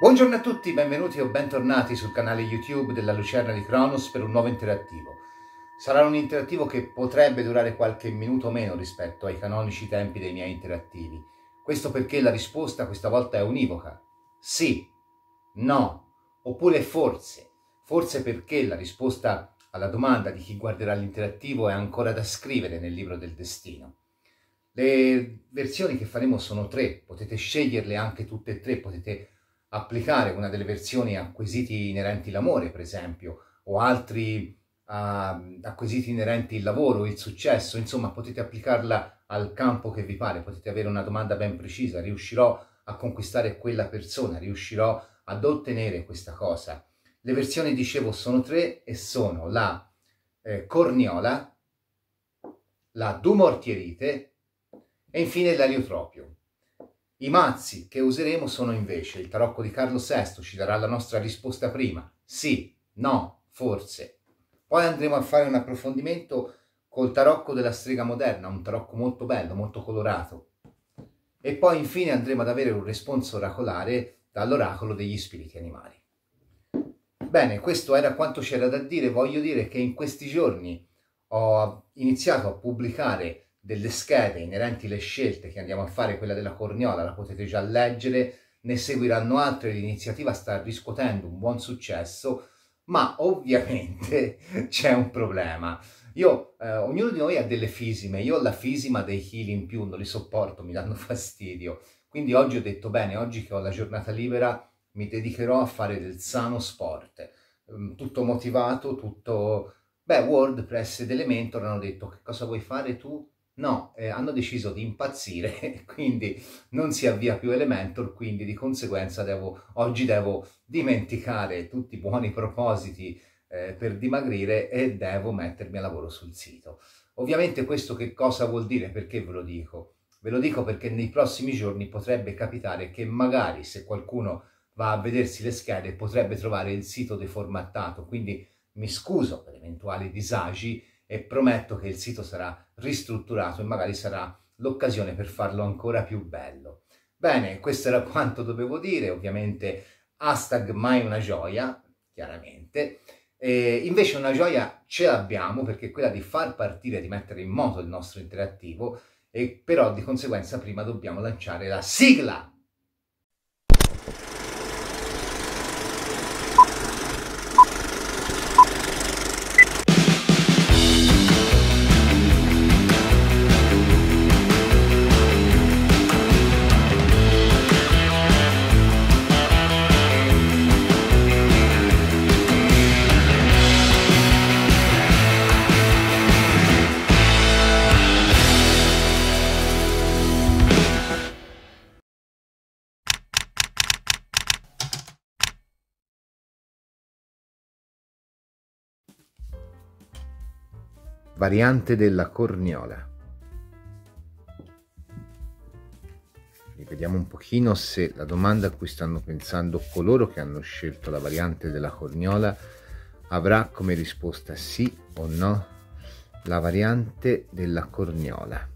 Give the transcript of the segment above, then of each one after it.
Buongiorno a tutti, benvenuti o bentornati sul canale YouTube della Lucerna di Cronos per un nuovo interattivo. Sarà un interattivo che potrebbe durare qualche minuto meno rispetto ai canonici tempi dei miei interattivi. Questo perché la risposta questa volta è univoca. Sì, no, oppure forse. Forse perché la risposta alla domanda di chi guarderà l'interattivo è ancora da scrivere nel libro del destino. Le versioni che faremo sono tre, potete sceglierle anche tutte e tre, potete applicare una delle versioni a quesiti inerenti l'amore, per esempio, o altri a, a quesiti inerenti il lavoro, il successo, insomma potete applicarla al campo che vi pare, potete avere una domanda ben precisa, riuscirò a conquistare quella persona, riuscirò ad ottenere questa cosa. Le versioni, dicevo, sono tre e sono la eh, corniola, la dumortierite e infine l'aliotropio. I mazzi che useremo sono invece il tarocco di Carlo VI, ci darà la nostra risposta prima, sì, no, forse. Poi andremo a fare un approfondimento col tarocco della strega moderna, un tarocco molto bello, molto colorato. E poi infine andremo ad avere un responso oracolare dall'oracolo degli spiriti animali. Bene, questo era quanto c'era da dire. Voglio dire che in questi giorni ho iniziato a pubblicare delle schede inerenti alle scelte che andiamo a fare, quella della Corniola, la potete già leggere, ne seguiranno altre, l'iniziativa sta riscuotendo un buon successo, ma ovviamente c'è un problema. Io, eh, ognuno di noi ha delle fisime, io ho la fisima dei chili in più, non li sopporto, mi danno fastidio. Quindi oggi ho detto, bene, oggi che ho la giornata libera mi dedicherò a fare del sano sport. Mm, tutto motivato, tutto... Beh, WordPress ed Elementor hanno detto, che cosa vuoi fare tu? No, eh, hanno deciso di impazzire, quindi non si avvia più Elementor, quindi di conseguenza devo, oggi devo dimenticare tutti i buoni propositi eh, per dimagrire e devo mettermi a lavoro sul sito. Ovviamente questo che cosa vuol dire? Perché ve lo dico? Ve lo dico perché nei prossimi giorni potrebbe capitare che magari se qualcuno va a vedersi le schede potrebbe trovare il sito deformattato, quindi mi scuso per eventuali disagi e prometto che il sito sarà ristrutturato e magari sarà l'occasione per farlo ancora più bello. Bene, questo era quanto dovevo dire, ovviamente hashtag mai una gioia, chiaramente. E invece una gioia ce l'abbiamo perché è quella di far partire, di mettere in moto il nostro interattivo e però di conseguenza prima dobbiamo lanciare la sigla variante della corniola. Vediamo un pochino se la domanda a cui stanno pensando coloro che hanno scelto la variante della corniola avrà come risposta sì o no la variante della corniola.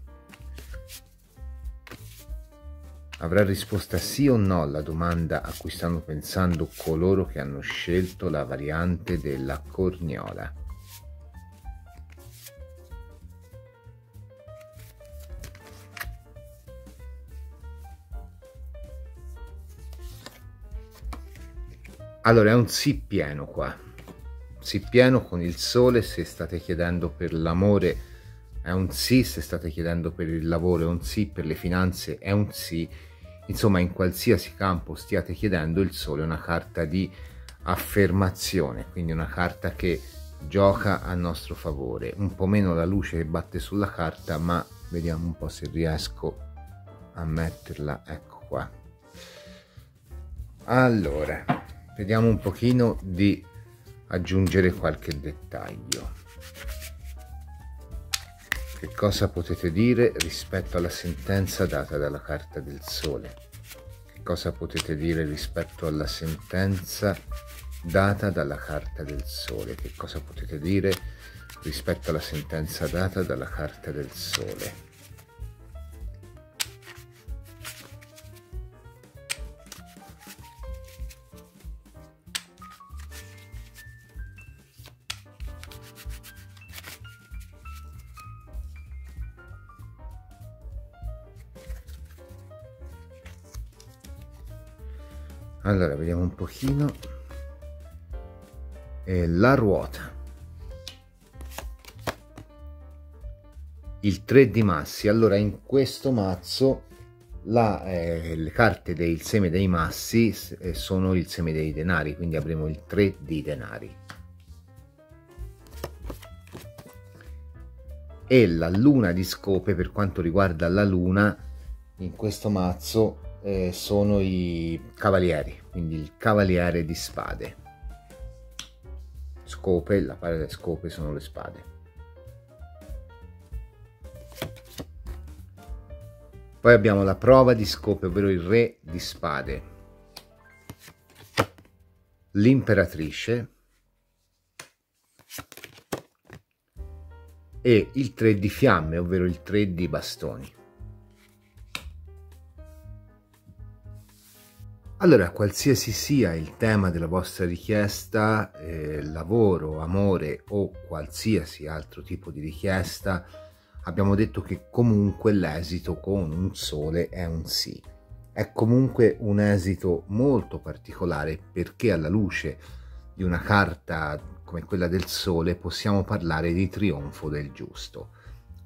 Avrà risposta sì o no alla domanda a cui stanno pensando coloro che hanno scelto la variante della corniola. Allora, è un sì pieno qua. Sì pieno con il sole se state chiedendo per l'amore, è un sì se state chiedendo per il lavoro, è un sì per le finanze, è un sì. Insomma, in qualsiasi campo stiate chiedendo, il sole è una carta di affermazione, quindi una carta che gioca a nostro favore. Un po' meno la luce che batte sulla carta, ma vediamo un po' se riesco a metterla. Ecco qua. Allora, vediamo un pochino di aggiungere qualche dettaglio. Che cosa potete dire rispetto alla sentenza data dalla carta del sole? Che cosa potete dire rispetto alla sentenza data dalla carta del sole? Che cosa potete dire rispetto alla sentenza data dalla carta del sole allora vediamo un pochino. E la ruota. Il 3 di massi. Allora in questo mazzo la, eh, le carte del seme dei massi eh, sono il seme dei denari quindi avremo il 3 di denari. E la luna di scope per quanto riguarda la luna in questo mazzo eh, sono i cavalieri quindi il cavaliere di spade. Scope la palla delle scope sono le spade. Poi abbiamo la prova di scope ovvero il re di spade. L'imperatrice e il 3 di fiamme, ovvero il 3 di bastoni. Allora, qualsiasi sia il tema della vostra richiesta, eh, lavoro, amore o qualsiasi altro tipo di richiesta, abbiamo detto che comunque l'esito con un sole è un sì. È comunque un esito molto particolare perché alla luce di una carta come quella del sole possiamo parlare di trionfo del giusto.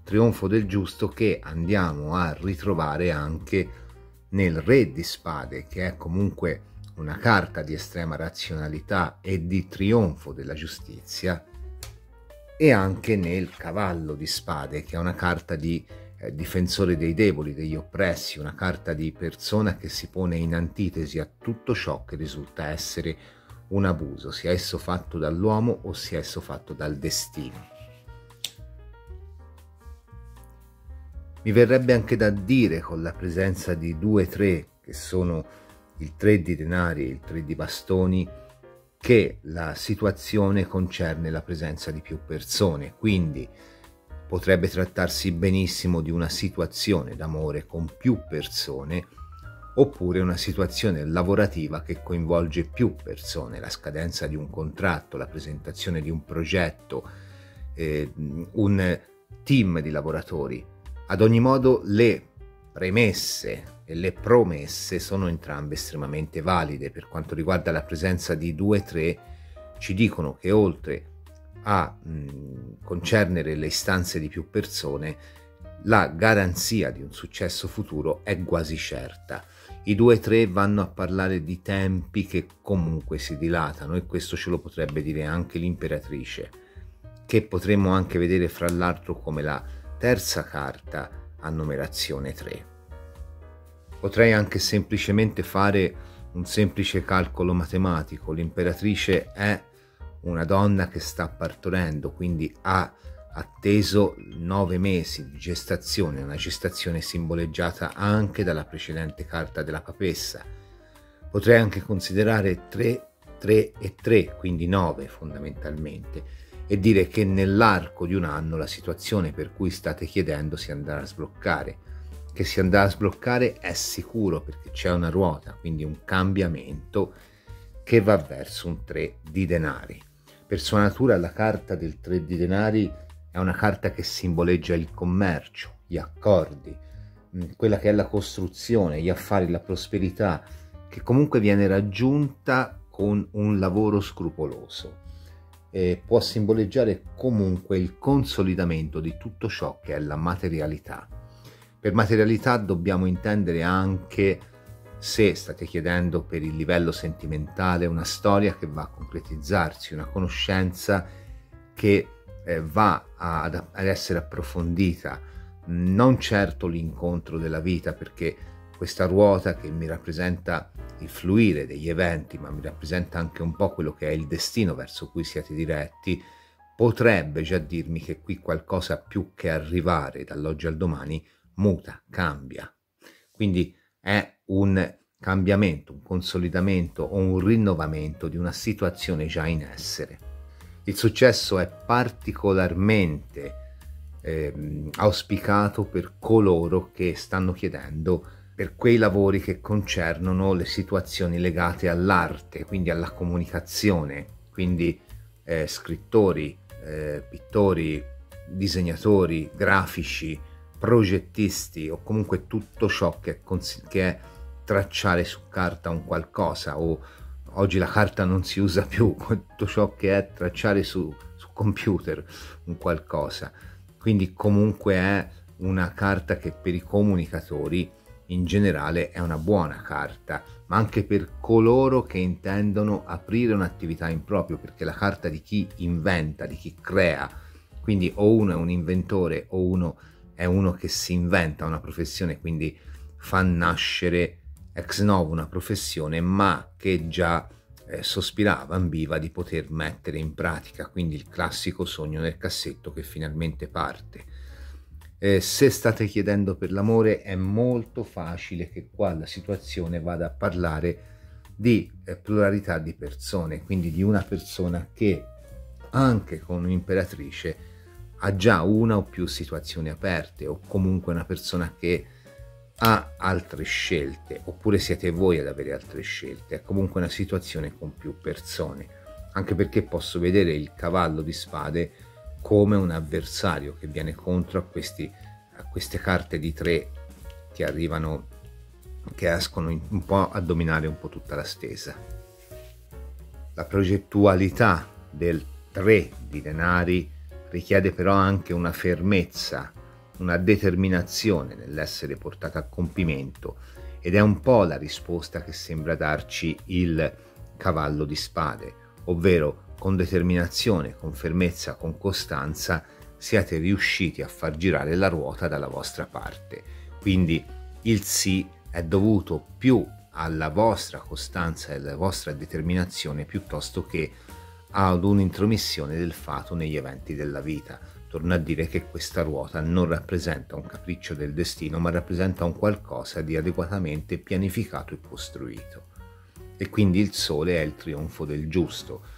Trionfo del giusto che andiamo a ritrovare anche nel re di spade, che è comunque una carta di estrema razionalità e di trionfo della giustizia, e anche nel cavallo di spade, che è una carta di eh, difensore dei deboli, degli oppressi, una carta di persona che si pone in antitesi a tutto ciò che risulta essere un abuso, sia esso fatto dall'uomo o sia esso fatto dal destino. Mi verrebbe anche da dire con la presenza di due tre, che sono il tre di denari e il tre di bastoni, che la situazione concerne la presenza di più persone, quindi potrebbe trattarsi benissimo di una situazione d'amore con più persone oppure una situazione lavorativa che coinvolge più persone, la scadenza di un contratto, la presentazione di un progetto, eh, un team di lavoratori. Ad ogni modo le premesse e le promesse sono entrambe estremamente valide. Per quanto riguarda la presenza di 2-3 ci dicono che oltre a mh, concernere le istanze di più persone, la garanzia di un successo futuro è quasi certa. I due tre vanno a parlare di tempi che comunque si dilatano e questo ce lo potrebbe dire anche l'imperatrice, che potremmo anche vedere fra l'altro come la terza carta a numerazione 3. Potrei anche semplicemente fare un semplice calcolo matematico. L'imperatrice è una donna che sta partorendo, quindi ha atteso nove mesi di gestazione, una gestazione simboleggiata anche dalla precedente carta della papessa. Potrei anche considerare 3, 3 e 3, quindi 9 fondamentalmente, e dire che nell'arco di un anno la situazione per cui state chiedendo si andrà a sbloccare. Che si andrà a sbloccare è sicuro perché c'è una ruota, quindi un cambiamento che va verso un 3 di denari. Per sua natura la carta del 3 di denari è una carta che simboleggia il commercio, gli accordi, mm, quella che è la costruzione, gli affari, la prosperità, che comunque viene raggiunta con un lavoro scrupoloso. E può simboleggiare comunque il consolidamento di tutto ciò che è la materialità. Per materialità dobbiamo intendere anche, se state chiedendo per il livello sentimentale, una storia che va a concretizzarsi, una conoscenza che eh, va ad, ad essere approfondita, non certo l'incontro della vita, perché questa ruota che mi rappresenta il fluire degli eventi, ma mi rappresenta anche un po' quello che è il destino verso cui siete diretti, potrebbe già dirmi che qui qualcosa più che arrivare dall'oggi al domani muta, cambia. Quindi è un cambiamento, un consolidamento o un rinnovamento di una situazione già in essere. Il successo è particolarmente eh, auspicato per coloro che stanno chiedendo per quei lavori che concernono le situazioni legate all'arte, quindi alla comunicazione, quindi eh, scrittori, eh, pittori, disegnatori, grafici, progettisti o comunque tutto ciò che è, che è tracciare su carta un qualcosa o oggi la carta non si usa più, tutto ciò che è tracciare su, su computer un qualcosa. Quindi comunque è una carta che per i comunicatori in generale è una buona carta, ma anche per coloro che intendono aprire un'attività in proprio, perché la carta di chi inventa, di chi crea, quindi o uno è un inventore o uno è uno che si inventa una professione, quindi fa nascere ex novo una professione, ma che già eh, sospirava, ambiva di poter mettere in pratica, quindi il classico sogno nel cassetto che finalmente parte. Eh, se state chiedendo per l'amore è molto facile che qua la situazione vada a parlare di eh, pluralità di persone, quindi di una persona che anche con un'imperatrice ha già una o più situazioni aperte o comunque una persona che ha altre scelte oppure siete voi ad avere altre scelte, è comunque una situazione con più persone, anche perché posso vedere il cavallo di spade come un avversario che viene contro a, questi, a queste carte di tre che arrivano, che escono un po' a dominare un po' tutta la stesa. La progettualità del 3 di denari richiede però anche una fermezza una determinazione nell'essere portata a compimento ed è un po' la risposta che sembra darci il cavallo di spade, ovvero con determinazione, con fermezza, con costanza siete riusciti a far girare la ruota dalla vostra parte. Quindi il sì è dovuto più alla vostra costanza e alla vostra determinazione piuttosto che ad un'intromissione del fato negli eventi della vita torna a dire che questa ruota non rappresenta un capriccio del destino, ma rappresenta un qualcosa di adeguatamente pianificato e costruito. E quindi il sole è il trionfo del giusto.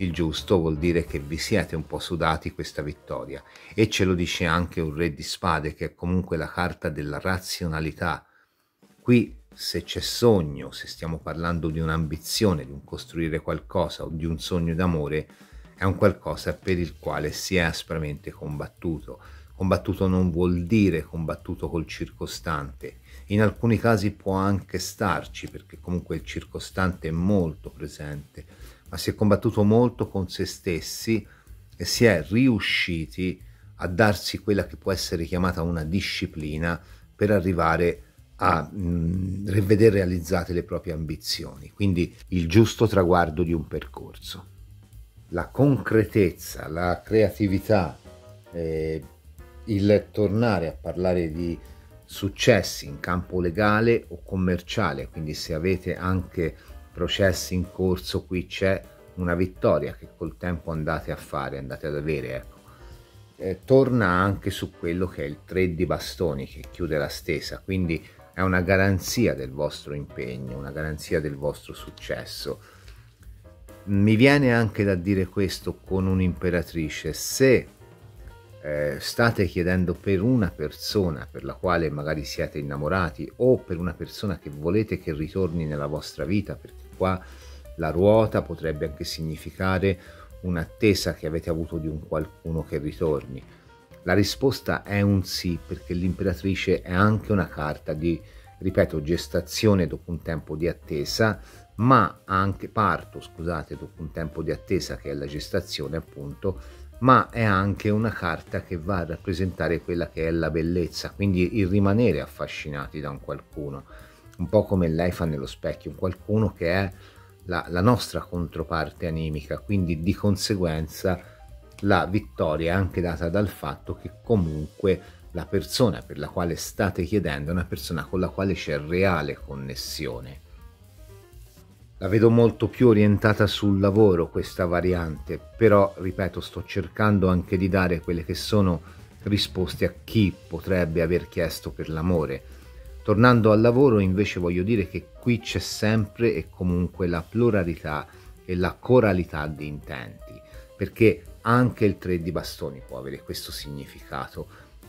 Il giusto vuol dire che vi siete un po' sudati questa vittoria e ce lo dice anche un re di spade che è comunque la carta della razionalità. Qui se c'è sogno, se stiamo parlando di un'ambizione, di un costruire qualcosa o di un sogno d'amore, è un qualcosa per il quale si è aspramente combattuto. Combattuto non vuol dire combattuto col circostante, in alcuni casi può anche starci perché comunque il circostante è molto presente, ma si è combattuto molto con se stessi e si è riusciti a darsi quella che può essere chiamata una disciplina per arrivare a mh, mm, vedere realizzate le proprie ambizioni, quindi il giusto traguardo di un percorso. La concretezza, la creatività, eh, il tornare a parlare di successi in campo legale o commerciale, quindi se avete anche processi in corso, qui c'è una vittoria che col tempo andate a fare, andate ad avere, ecco. Eh, torna anche su quello che è il 3 di bastoni che chiude la stesa, quindi è una garanzia del vostro impegno, una garanzia del vostro successo mi viene anche da dire questo con un'imperatrice, se eh, state chiedendo per una persona per la quale magari siete innamorati o per una persona che volete che ritorni nella vostra vita, perché qua la ruota potrebbe anche significare un'attesa che avete avuto di un qualcuno che ritorni. La risposta è un sì, perché l'imperatrice è anche una carta di, ripeto, gestazione dopo un tempo di attesa, ma anche parto, scusate, dopo un tempo di attesa che è la gestazione appunto, ma è anche una carta che va a rappresentare quella che è la bellezza, quindi il rimanere affascinati da un qualcuno, un po' come lei fa nello specchio, un qualcuno che è la, la nostra controparte animica, quindi di conseguenza la vittoria è anche data dal fatto che comunque la persona per la quale state chiedendo è una persona con la quale c'è reale connessione la vedo molto più orientata sul lavoro questa variante, però ripeto sto cercando anche di dare quelle che sono risposte a chi potrebbe aver chiesto per l'amore. Tornando al lavoro invece voglio dire che qui c'è sempre e comunque la pluralità e la coralità di intenti, perché anche il 3 di bastoni può avere questo significato,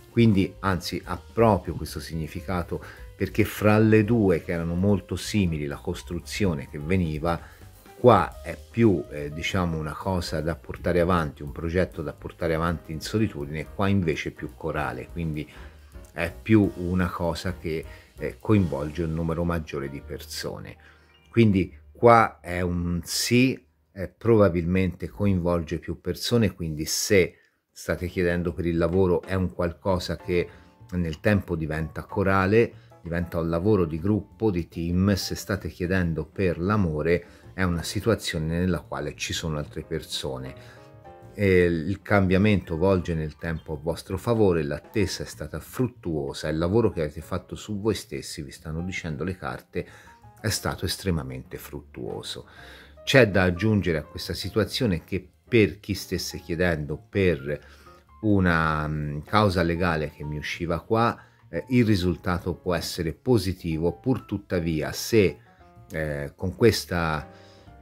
quindi anzi ha proprio questo significato perché fra le due che erano molto simili la costruzione che veniva qua è più eh, diciamo una cosa da portare avanti un progetto da portare avanti in solitudine qua invece è più corale. Quindi è più una cosa che eh, coinvolge un numero maggiore di persone. Quindi qua è un sì, eh, probabilmente coinvolge più persone, quindi se state chiedendo per il lavoro è un qualcosa che nel tempo diventa corale, diventa un lavoro di gruppo, di team, se state chiedendo per l'amore è una situazione nella quale ci sono altre persone. E il cambiamento volge nel tempo a vostro favore, l'attesa è stata fruttuosa, il lavoro che avete fatto su voi stessi, vi stanno dicendo le carte, è stato estremamente fruttuoso. C'è da aggiungere a questa situazione che per chi stesse chiedendo per una mm, causa legale che mi usciva qua, eh, il risultato può essere positivo, pur tuttavia se eh, con questa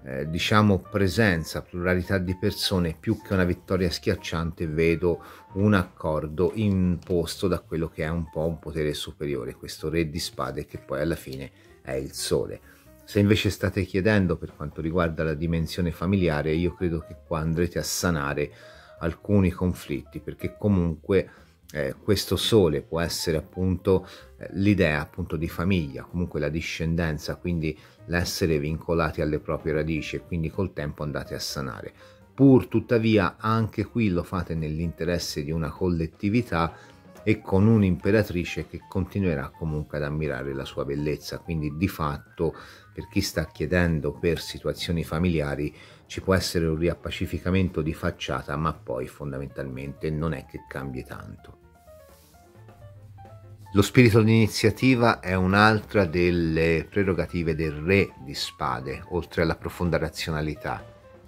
eh, diciamo presenza, pluralità di persone, più che una vittoria schiacciante, vedo un accordo imposto da quello che è un po' un potere superiore, questo re di spade che poi alla fine è il sole. Se invece state chiedendo per quanto riguarda la dimensione familiare, io credo che qua andrete a sanare alcuni conflitti, perché comunque eh, questo sole può essere appunto l'idea appunto di famiglia, comunque la discendenza, quindi l'essere vincolati alle proprie radici e quindi col tempo andate a sanare. Pur tuttavia anche qui lo fate nell'interesse di una collettività e con un'imperatrice che continuerà comunque ad ammirare la sua bellezza, quindi di fatto per chi sta chiedendo per situazioni familiari ci può essere un riappacificamento di facciata, ma poi fondamentalmente non è che cambi tanto. Lo spirito di iniziativa è un'altra delle prerogative del re di spade, oltre alla profonda razionalità.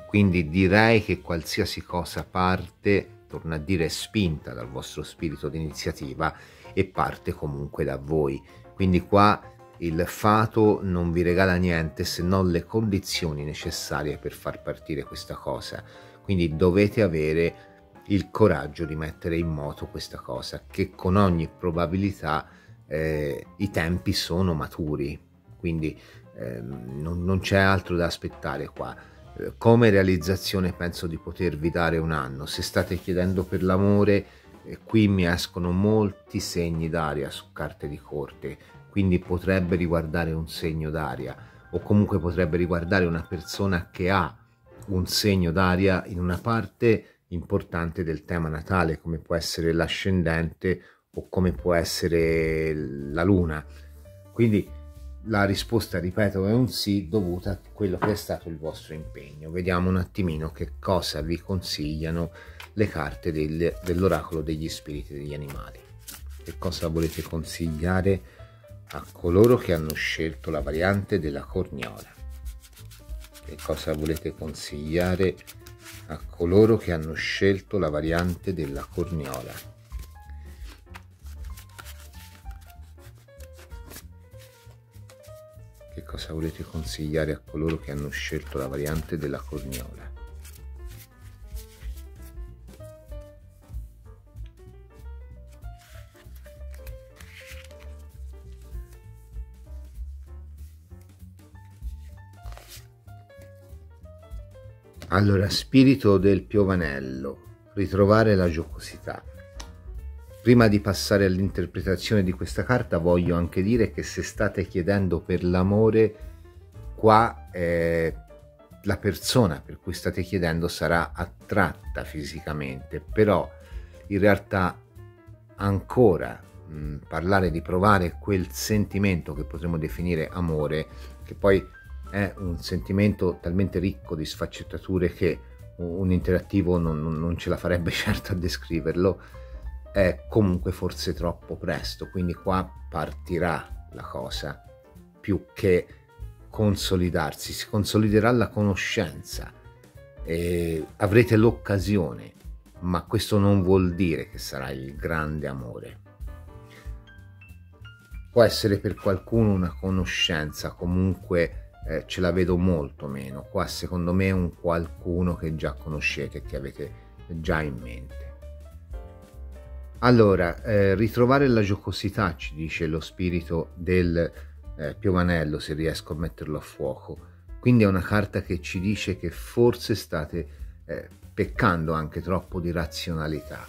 Quindi direi che qualsiasi cosa parte, torna a dire, è spinta dal vostro spirito di iniziativa e parte comunque da voi. Quindi qua il fato non vi regala niente se non le condizioni necessarie per far partire questa cosa. Quindi dovete avere il coraggio di mettere in moto questa cosa, che con ogni probabilità eh, i tempi sono maturi, quindi eh, non, non, c'è altro da aspettare qua. Eh, come realizzazione penso di potervi dare un anno. Se state chiedendo per l'amore, eh, qui mi escono molti segni d'aria su carte di corte, quindi potrebbe riguardare un segno d'aria o comunque potrebbe riguardare una persona che ha un segno d'aria in una parte importante del tema natale, come può essere l'ascendente o come può essere la luna. Quindi la risposta, ripeto, è un sì dovuta a quello che è stato il vostro impegno. Vediamo un attimino che cosa vi consigliano le carte del, dell'oracolo degli spiriti degli animali. Che cosa volete consigliare a coloro che hanno scelto la variante della corniola? Che cosa volete consigliare a coloro che hanno scelto la variante della corniola. Che cosa volete consigliare a coloro che hanno scelto la variante della corniola? Allora, spirito del piovanello, ritrovare la giocosità. Prima di passare all'interpretazione di questa carta voglio anche dire che se state chiedendo per l'amore, qua eh, la persona per cui state chiedendo sarà attratta fisicamente, però in realtà ancora mh, parlare di provare quel sentimento che potremmo definire amore, che poi è un sentimento talmente ricco di sfaccettature che un interattivo non, non ce la farebbe certo a descriverlo, è comunque forse troppo presto, quindi qua partirà la cosa più che consolidarsi, si consoliderà la conoscenza e avrete l'occasione, ma questo non vuol dire che sarà il grande amore. Può essere per qualcuno una conoscenza comunque eh, ce la vedo molto meno. Qua secondo me è un qualcuno che già conoscete, che avete già in mente. Allora, eh, ritrovare la giocosità, ci dice lo spirito del eh, piovanello, se riesco a metterlo a fuoco. Quindi è una carta che ci dice che forse state eh, peccando anche troppo di razionalità.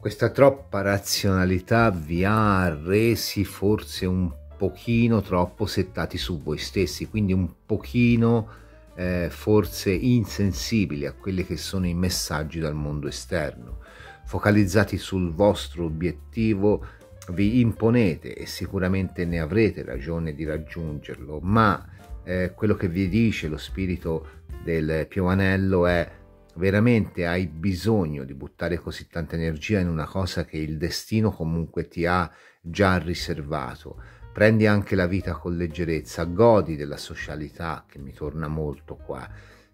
Questa troppa razionalità vi ha resi forse un pochino troppo settati su voi stessi, quindi un pochino eh, forse insensibili a quelli che sono i messaggi dal mondo esterno. Focalizzati sul vostro obiettivo, vi imponete e sicuramente ne avrete ragione di raggiungerlo, ma eh, quello che vi dice lo spirito del piovanello è veramente hai bisogno di buttare così tanta energia in una cosa che il destino comunque ti ha già riservato. Prendi anche la vita con leggerezza, godi della socialità che mi torna molto qua,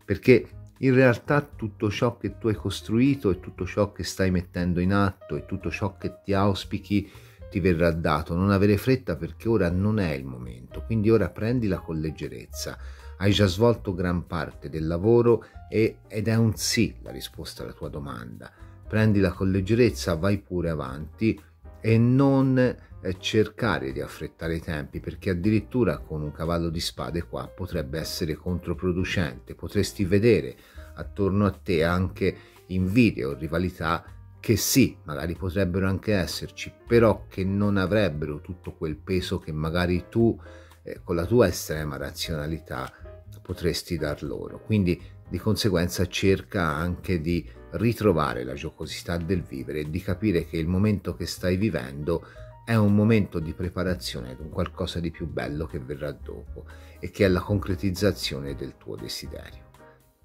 perché in realtà tutto ciò che tu hai costruito e tutto ciò che stai mettendo in atto e tutto ciò che ti auspichi ti verrà dato. Non avere fretta perché ora non è il momento, quindi ora prendila con leggerezza hai già svolto gran parte del lavoro e, ed è un sì la risposta alla tua domanda. Prendila con leggerezza, vai pure avanti e non cercare di affrettare i tempi perché addirittura con un cavallo di spade qua potrebbe essere controproducente. Potresti vedere attorno a te anche invidie o rivalità che sì, magari potrebbero anche esserci, però che non avrebbero tutto quel peso che magari tu eh, con la tua estrema razionalità potresti dar loro. Quindi di conseguenza cerca anche di ritrovare la giocosità del vivere e di capire che il momento che stai vivendo è un momento di preparazione ad un qualcosa di più bello che verrà dopo e che è la concretizzazione del tuo desiderio.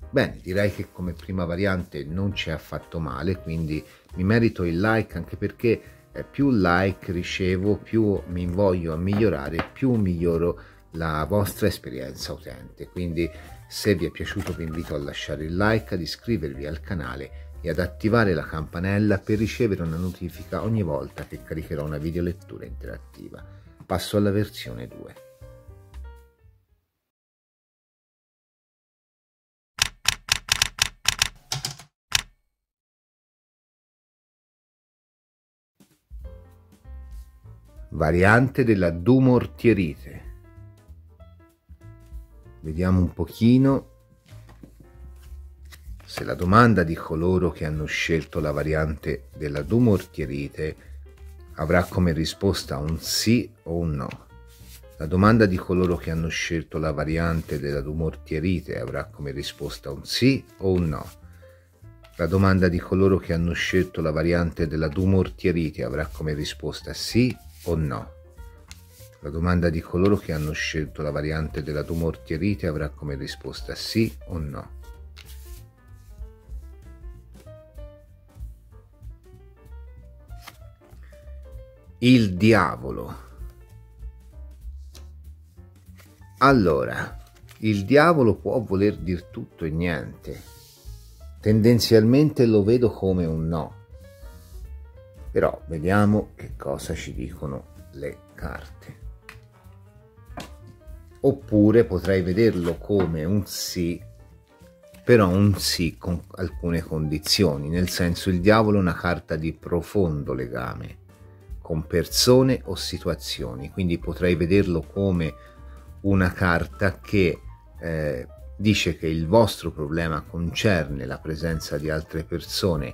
Bene, direi che come prima variante non ci è affatto male, quindi mi merito il like anche perché eh, più like ricevo, più mi voglio a migliorare, più miglioro la vostra esperienza utente. Quindi se vi è piaciuto vi invito a lasciare il like, ad iscrivervi al canale e ad attivare la campanella per ricevere una notifica ogni volta che caricherò una videolettura interattiva. Passo alla versione 2. Variante della dumortierite Vediamo un pochino se la domanda di coloro che hanno scelto la variante della dumortierite avrà come risposta un sì o un no. La domanda di coloro che hanno scelto la variante della dumortierite avrà come risposta un sì o un no. La domanda di coloro che hanno scelto la variante della dumortierite avrà come risposta sì o no. La domanda di coloro che hanno scelto la variante della tumortierite avrà come risposta sì o no. Il diavolo. Allora, il diavolo può voler dir tutto e niente. Tendenzialmente lo vedo come un no. Però vediamo che cosa ci dicono le carte oppure potrei vederlo come un sì, però un sì con alcune condizioni, nel senso il diavolo è una carta di profondo legame con persone o situazioni, quindi potrei vederlo come una carta che eh, dice che il vostro problema concerne la presenza di altre persone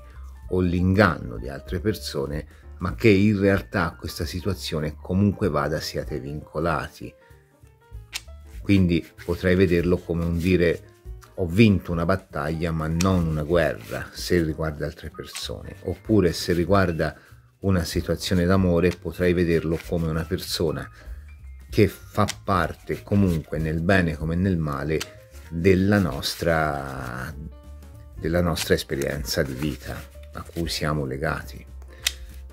o l'inganno di altre persone, ma che in realtà a questa situazione comunque vada siate vincolati. Quindi potrei vederlo come un dire ho vinto una battaglia ma non una guerra se riguarda altre persone, oppure se riguarda una situazione d'amore potrei vederlo come una persona che fa parte comunque nel bene come nel male della nostra, della nostra esperienza di vita a cui siamo legati.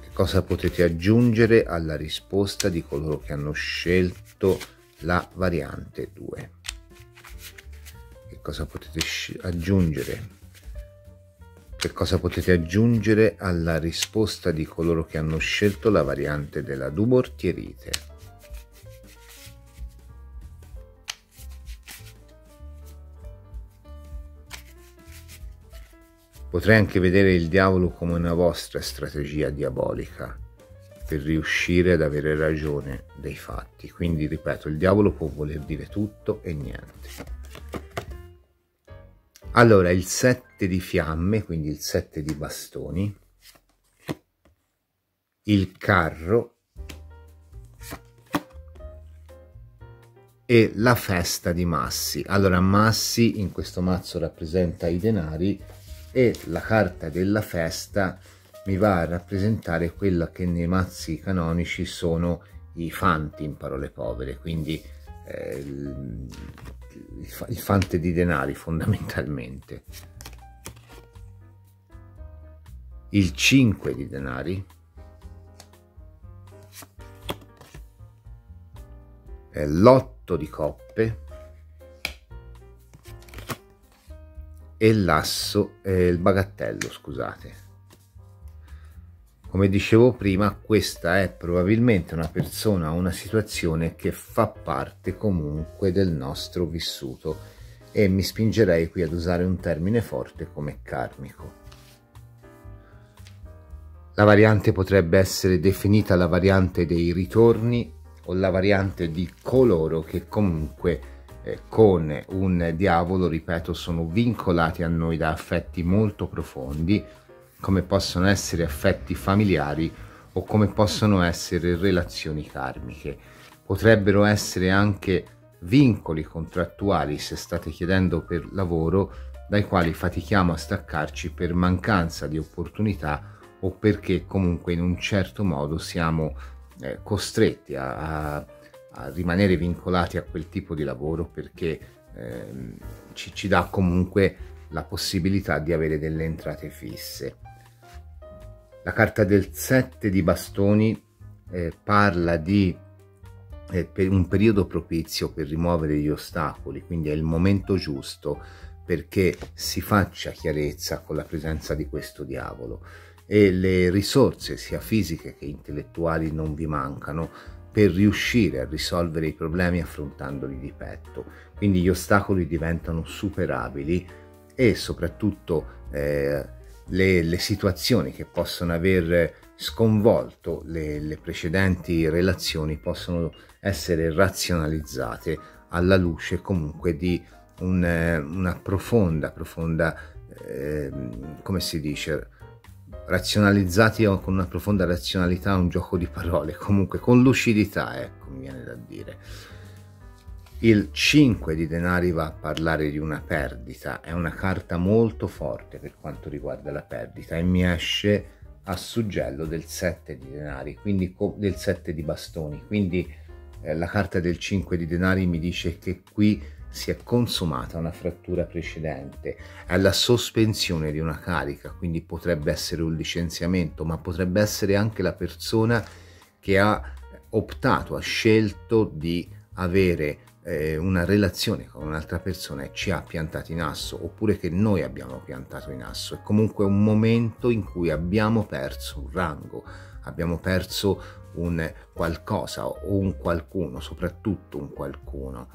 Che cosa potete aggiungere alla risposta di coloro che hanno scelto la variante 2 che cosa potete aggiungere che cosa potete aggiungere alla risposta di coloro che hanno scelto la variante della dumortierite potrei anche vedere il diavolo come una vostra strategia diabolica per riuscire ad avere ragione dei fatti. Quindi, ripeto, il diavolo può voler dire tutto e niente. Allora, il 7 di fiamme, quindi il 7 di bastoni, il carro, e la festa di Massi. Allora Massi in questo mazzo rappresenta i denari e la carta della festa mi va a rappresentare quella che nei mazzi canonici sono i fanti in parole povere, quindi eh, il, fante di denari fondamentalmente. Il 5 di denari l'otto di coppe e l'asso, eh, il bagattello, scusate. Come dicevo prima, questa è probabilmente una persona una situazione che fa parte comunque del nostro vissuto e mi spingerei qui ad usare un termine forte come karmico. La variante potrebbe essere definita la variante dei ritorni o la variante di coloro che comunque eh, con un diavolo, ripeto, sono vincolati a noi da affetti molto profondi, come possono essere affetti familiari o come possono essere relazioni karmiche. Potrebbero essere anche vincoli contrattuali, se state chiedendo per lavoro, dai quali fatichiamo a staccarci per mancanza di opportunità o perché comunque in un certo modo siamo eh, costretti a, a, a, rimanere vincolati a quel tipo di lavoro perché eh, ci, ci dà comunque la possibilità di avere delle entrate fisse. La carta del 7 di bastoni eh, parla di eh, per un periodo propizio per rimuovere gli ostacoli, quindi è il momento giusto perché si faccia chiarezza con la presenza di questo diavolo e le risorse sia fisiche che intellettuali non vi mancano per riuscire a risolvere i problemi affrontandoli di petto. Quindi gli ostacoli diventano superabili e soprattutto eh, le, le, situazioni che possono aver sconvolto le, le precedenti relazioni possono essere razionalizzate alla luce comunque di un, una profonda, profonda, eh, come si dice, razionalizzati con una profonda razionalità, un gioco di parole, comunque con lucidità, ecco, mi viene da dire. Il 5 di denari va a parlare di una perdita, è una carta molto forte per quanto riguarda la perdita e mi esce a suggello del 7 di denari, quindi del 7 di bastoni, quindi eh, la carta del 5 di denari mi dice che qui si è consumata una frattura precedente, è la sospensione di una carica, quindi potrebbe essere un licenziamento, ma potrebbe essere anche la persona che ha optato, ha scelto di avere eh, una relazione con un'altra persona e ci ha piantato in asso, oppure che noi abbiamo piantato in asso. È comunque un momento in cui abbiamo perso un rango, abbiamo perso un qualcosa o un qualcuno, soprattutto un qualcuno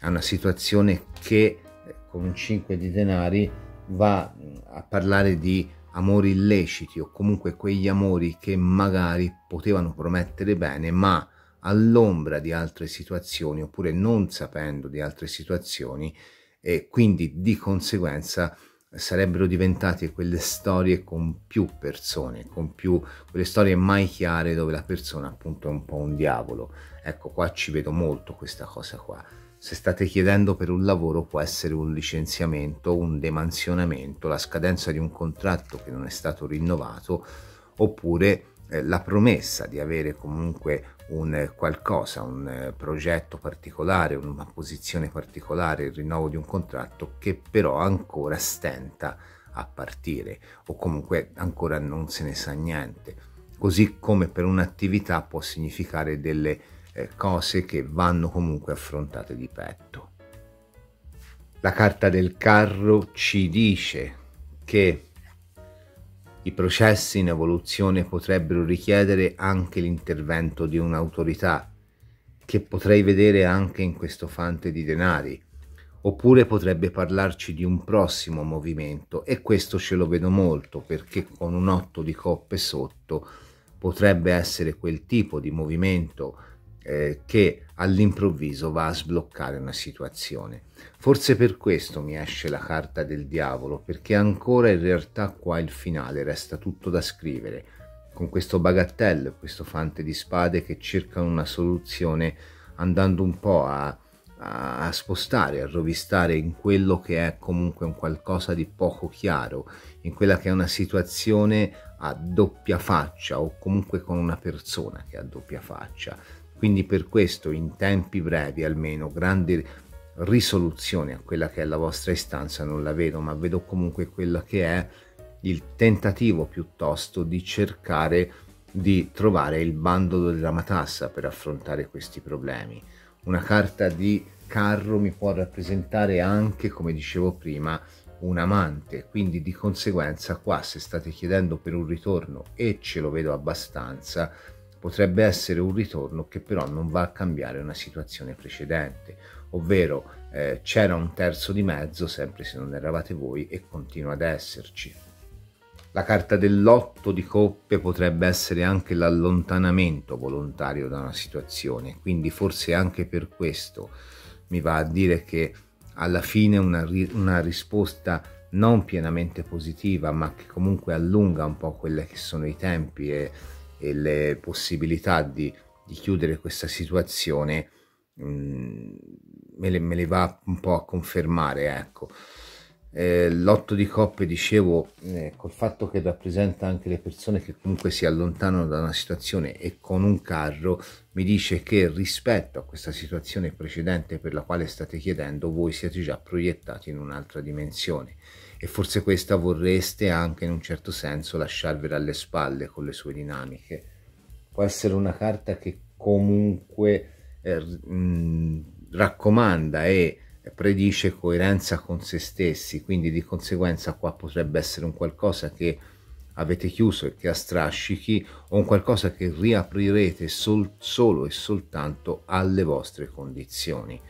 è una situazione che eh, con un 5 di denari va mm, a parlare di amori illeciti o comunque quegli amori che magari potevano promettere bene ma all'ombra di altre situazioni oppure non sapendo di altre situazioni e quindi di conseguenza sarebbero diventate quelle storie con più persone, con più quelle storie mai chiare dove la persona appunto è un po' un diavolo. Ecco, qua ci vedo molto questa cosa qua. Se state chiedendo per un lavoro può essere un licenziamento, un demansionamento, la scadenza di un contratto che non è stato rinnovato oppure eh, la promessa di avere comunque un eh, qualcosa, un eh, progetto particolare, una posizione particolare, il rinnovo di un contratto che però ancora stenta a partire o comunque ancora non se ne sa niente. Così come per un'attività può significare delle eh, cose che vanno comunque affrontate di petto. La carta del carro ci dice che i processi in evoluzione potrebbero richiedere anche l'intervento di un'autorità, che potrei vedere anche in questo fante di denari, oppure potrebbe parlarci di un prossimo movimento e questo ce lo vedo molto perché con un otto di coppe sotto potrebbe essere quel tipo di movimento eh, che all'improvviso va a sbloccare una situazione. Forse per questo mi esce la carta del diavolo, perché ancora in realtà qua il finale resta tutto da scrivere, con questo bagattello, questo fante di spade che cercano una soluzione andando un po' a a, a, spostare, a rovistare in quello che è comunque un qualcosa di poco chiaro, in quella che è una situazione a doppia faccia o comunque con una persona che ha doppia faccia. Quindi per questo in tempi brevi almeno grandi risoluzioni a quella che è la vostra istanza non la vedo, ma vedo comunque quella che è il tentativo piuttosto di cercare di trovare il bandolo della matassa per affrontare questi problemi. Una carta di carro mi può rappresentare anche, come dicevo prima, un amante, quindi di conseguenza qua se state chiedendo per un ritorno e ce lo vedo abbastanza, potrebbe essere un ritorno che però non va a cambiare una situazione precedente, ovvero eh, c'era un terzo di mezzo, sempre se non eravate voi, e continua ad esserci. La carta dell'otto di coppe potrebbe essere anche l'allontanamento volontario da una situazione, quindi forse anche per questo mi va a dire che alla fine una, una risposta non pienamente positiva, ma che comunque allunga un po' quelli che sono i tempi e le possibilità di, di, chiudere questa situazione, mh, mm, me, le, me le va un po' a confermare, ecco. Eh, l'otto di coppe dicevo eh, col fatto che rappresenta anche le persone che comunque si allontanano da una situazione e con un carro mi dice che rispetto a questa situazione precedente per la quale state chiedendo voi siete già proiettati in un'altra dimensione e forse questa vorreste anche in un certo senso lasciarvela alle spalle con le sue dinamiche può essere una carta che comunque eh, mh, raccomanda e predice coerenza con se stessi, quindi di conseguenza qua potrebbe essere un qualcosa che avete chiuso e che ha strascichi o un qualcosa che riaprirete sol, solo e soltanto alle vostre condizioni.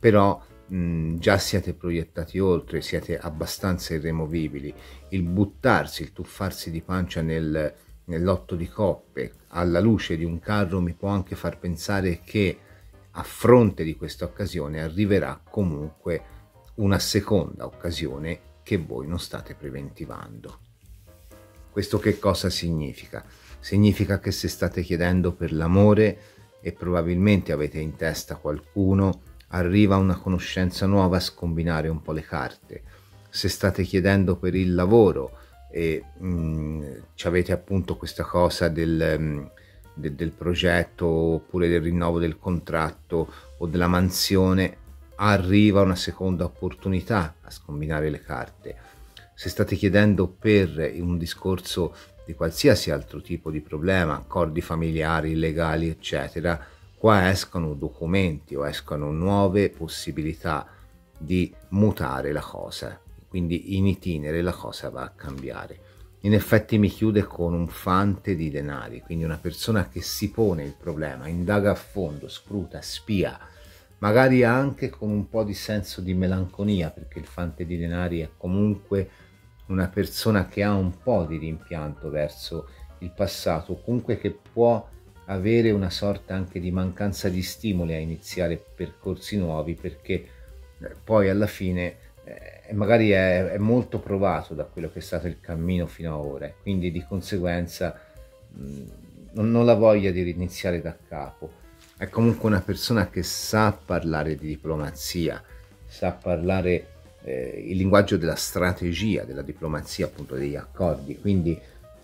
Però mh, già siete proiettati oltre, siete abbastanza irremovibili. Il buttarsi, il tuffarsi di pancia nel, nell'otto di coppe alla luce di un carro mi può anche far pensare che a fronte di questa occasione arriverà comunque una seconda occasione che voi non state preventivando. Questo che cosa significa? Significa che se state chiedendo per l'amore e probabilmente avete in testa qualcuno, arriva una conoscenza nuova a scombinare un po' le carte. Se state chiedendo per il lavoro e mh, mm, avete appunto questa cosa del... Mh, mm, de, del progetto oppure del rinnovo del contratto o della mansione arriva una seconda opportunità a scombinare le carte. Se state chiedendo per un discorso di qualsiasi altro tipo di problema, accordi familiari, legali, eccetera, qua escono documenti o escono nuove possibilità di mutare la cosa. Quindi in itinere la cosa va a cambiare in effetti mi chiude con un fante di denari, quindi una persona che si pone il problema, indaga a fondo, scruta, spia, magari anche con un po' di senso di melanconia, perché il fante di denari è comunque una persona che ha un po' di rimpianto verso il passato, comunque che può avere una sorta anche di mancanza di stimoli a iniziare percorsi nuovi, perché eh, poi alla fine eh, magari è, è, molto provato da quello che è stato il cammino fino ad ora, quindi di conseguenza mh, non, non la voglia di iniziare da capo. È comunque una persona che sa parlare di diplomazia, sa parlare eh, il linguaggio della strategia, della diplomazia, appunto degli accordi. Quindi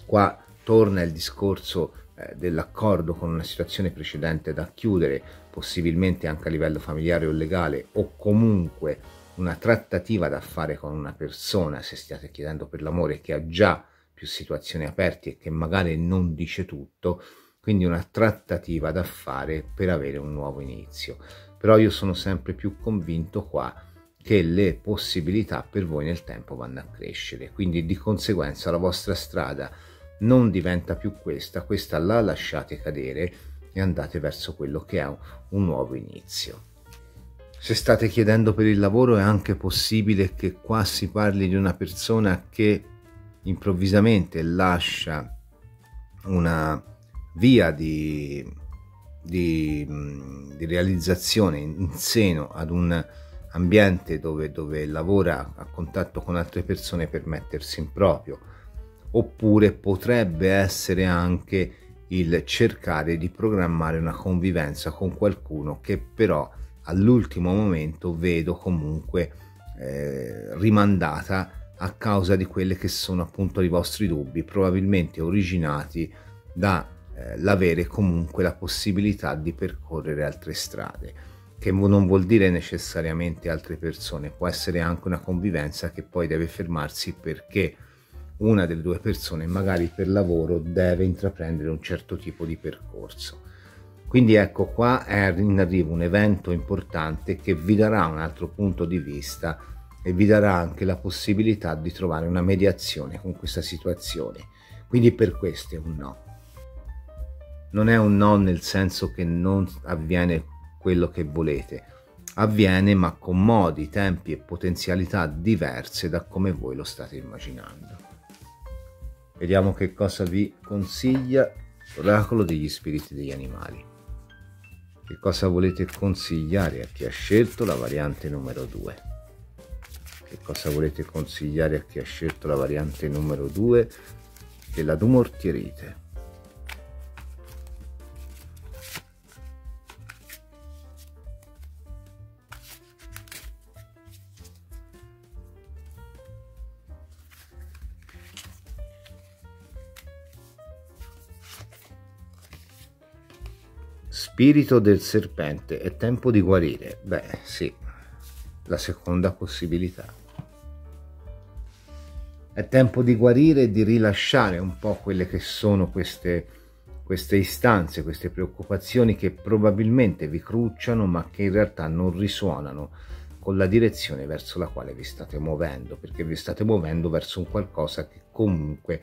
qua torna il discorso eh, dell'accordo con una situazione precedente da chiudere, possibilmente anche a livello familiare o legale, o comunque una trattativa da fare con una persona, se stiate chiedendo per l'amore, che ha già più situazioni aperte e che magari non dice tutto, quindi una trattativa da fare per avere un nuovo inizio. Però io sono sempre più convinto qua che le possibilità per voi nel tempo vanno a crescere, quindi di conseguenza la vostra strada non diventa più questa, questa la lasciate cadere e andate verso quello che è un nuovo inizio. Se state chiedendo per il lavoro è anche possibile che qua si parli di una persona che improvvisamente lascia una via di, di, di realizzazione in seno ad un ambiente dove, dove lavora a contatto con altre persone per mettersi in proprio oppure potrebbe essere anche il cercare di programmare una convivenza con qualcuno che però all'ultimo momento vedo comunque eh, rimandata a causa di quelli che sono appunto i vostri dubbi, probabilmente originati dall'avere eh, comunque la possibilità di percorrere altre strade, che non vuol dire necessariamente altre persone, può essere anche una convivenza che poi deve fermarsi perché una delle due persone magari per lavoro deve intraprendere un certo tipo di percorso. Quindi ecco qua è in arrivo un evento importante che vi darà un altro punto di vista e vi darà anche la possibilità di trovare una mediazione con questa situazione. Quindi per questo è un no. Non è un no nel senso che non avviene quello che volete, avviene ma con modi, tempi e potenzialità diverse da come voi lo state immaginando. Vediamo che cosa vi consiglia l'oracolo degli spiriti degli animali. Che cosa volete consigliare a chi ha scelto la variante numero 2? Che cosa volete consigliare a chi ha scelto la variante numero 2 della dumortierite? Spirito del serpente, è tempo di guarire. Beh, sì, la seconda possibilità. È tempo di guarire e di rilasciare un po' quelle che sono queste, queste istanze, queste preoccupazioni che probabilmente vi crucciano ma che in realtà non risuonano con la direzione verso la quale vi state muovendo, perché vi state muovendo verso un qualcosa che comunque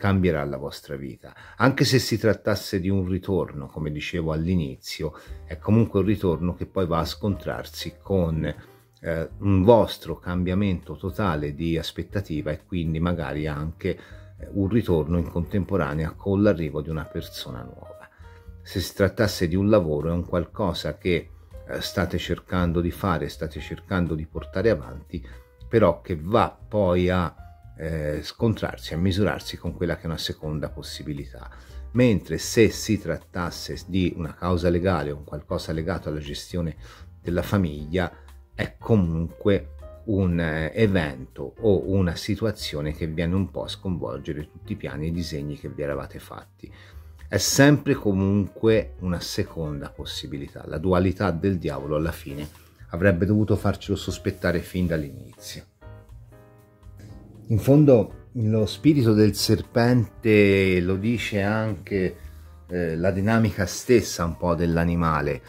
cambierà la vostra vita. Anche se si trattasse di un ritorno, come dicevo all'inizio, è comunque un ritorno che poi va a scontrarsi con eh, un vostro cambiamento totale di aspettativa e quindi magari anche eh, un ritorno in contemporanea con l'arrivo di una persona nuova. Se si trattasse di un lavoro è un qualcosa che eh, state cercando di fare, state cercando di portare avanti, però che va poi a eh, scontrarsi, a misurarsi con quella che è una seconda possibilità. Mentre se si trattasse di una causa legale o un qualcosa legato alla gestione della famiglia, è comunque un eh, evento o una situazione che viene un po' a sconvolgere tutti i piani e i disegni che vi eravate fatti. È sempre comunque una seconda possibilità. La dualità del diavolo alla fine avrebbe dovuto farcelo sospettare fin dall'inizio. In fondo lo spirito del serpente lo dice anche eh, la dinamica stessa un po' dell'animale,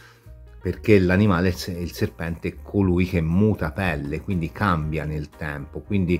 perché l'animale, il serpente, è colui che muta pelle, quindi cambia nel tempo, quindi